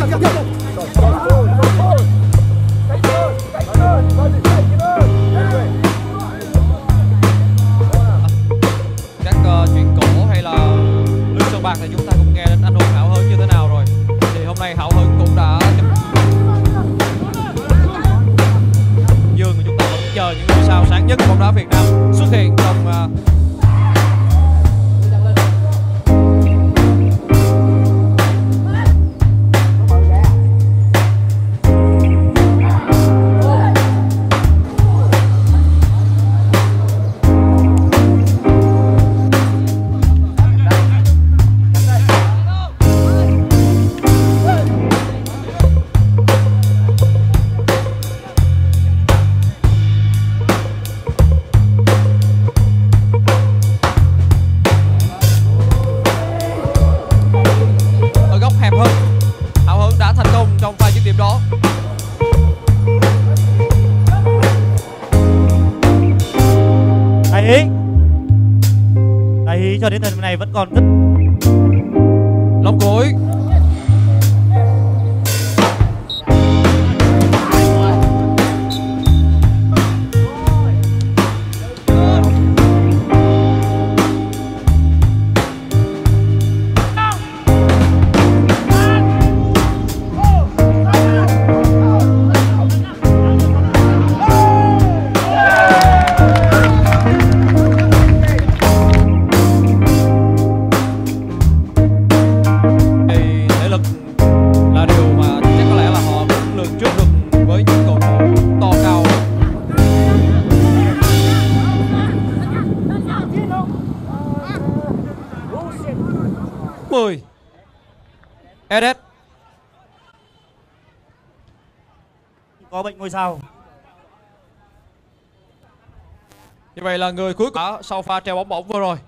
các uh, ờ, chuyện cổ hay là lương sơ bạc thì chúng ta Đại cho đến thời điểm này vẫn còn rất lóng cối. top 10 SS có bệnh ngôi sao. Như vậy là người cuối cùng sau pha treo bóng bổng vừa rồi.